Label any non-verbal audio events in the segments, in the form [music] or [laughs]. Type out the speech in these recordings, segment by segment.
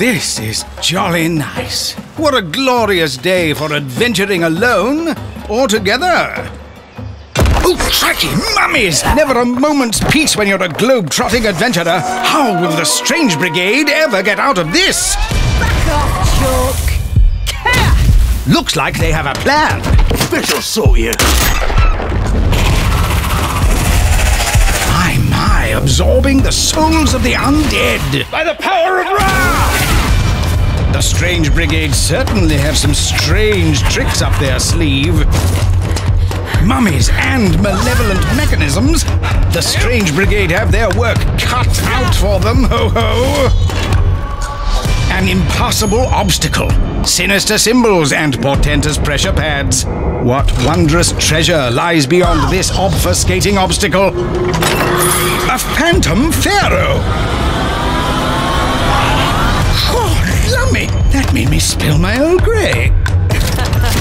this is jolly nice. What a glorious day for adventuring alone or together. Oh, cracky mummies! Never a moment's peace when you're a globe-trotting adventurer. How will the Strange Brigade ever get out of this? Back off, Chalk. Looks like they have a plan. This'll sort you. My, my, absorbing the souls of the undead. By the power of Ra! The Strange Brigade certainly have some strange tricks up their sleeve. Mummies and malevolent mechanisms. The Strange Brigade have their work cut out for them, ho ho! An impossible obstacle, sinister symbols, and portentous pressure pads. What wondrous treasure lies beyond this obfuscating obstacle? A phantom pharaoh! That made me spill my Earl Grey.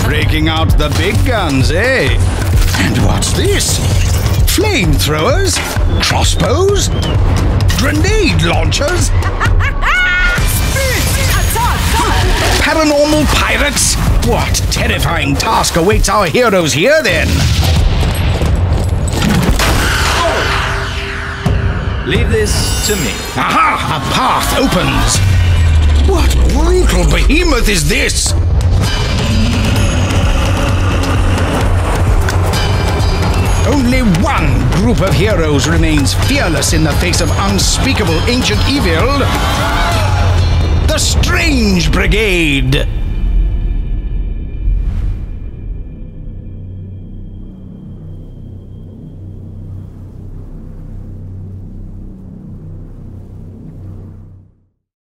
Breaking [laughs] out the big guns, eh? And what's this? Flamethrowers? Crossbows? Grenade launchers? [laughs] Paranormal pirates? What terrifying task awaits our heroes here then? Leave this to me. Aha! A path opens! What brutal behemoth is this? Only one group of heroes remains fearless in the face of unspeakable ancient evil. The Strange Brigade!